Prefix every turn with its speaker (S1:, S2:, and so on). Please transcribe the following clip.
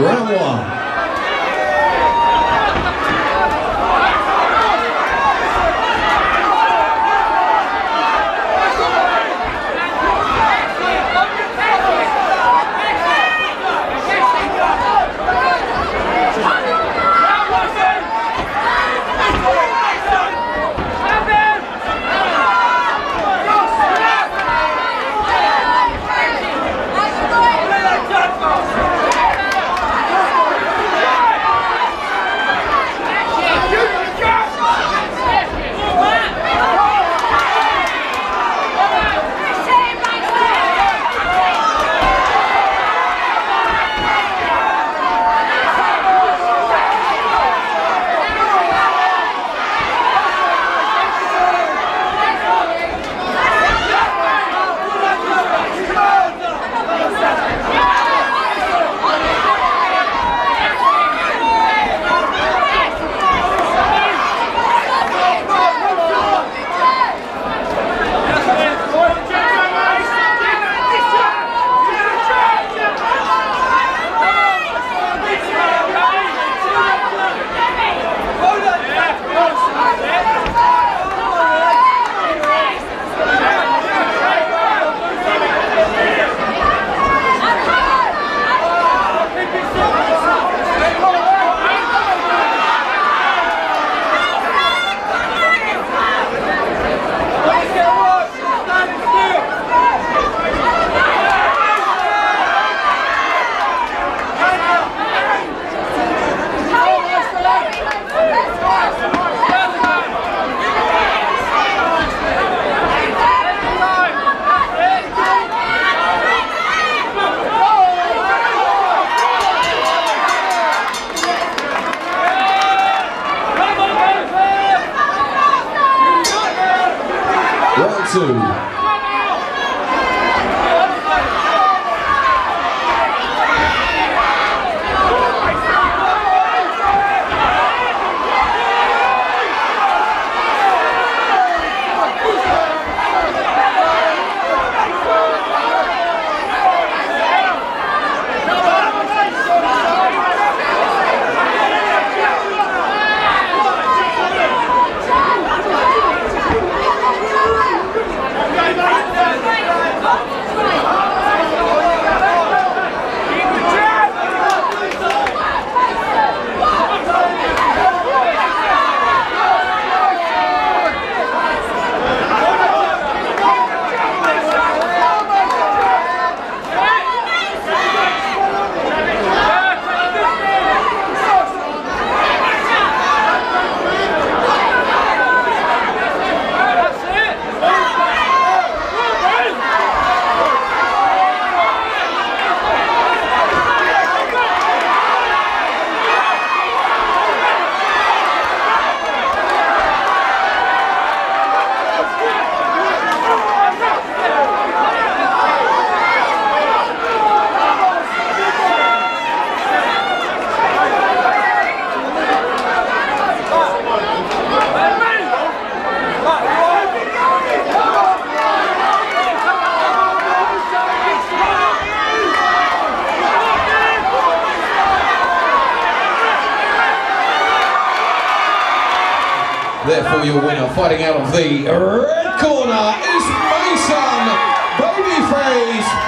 S1: Round one. Round Therefore, your winner fighting out of the red corner is Mason Babyface.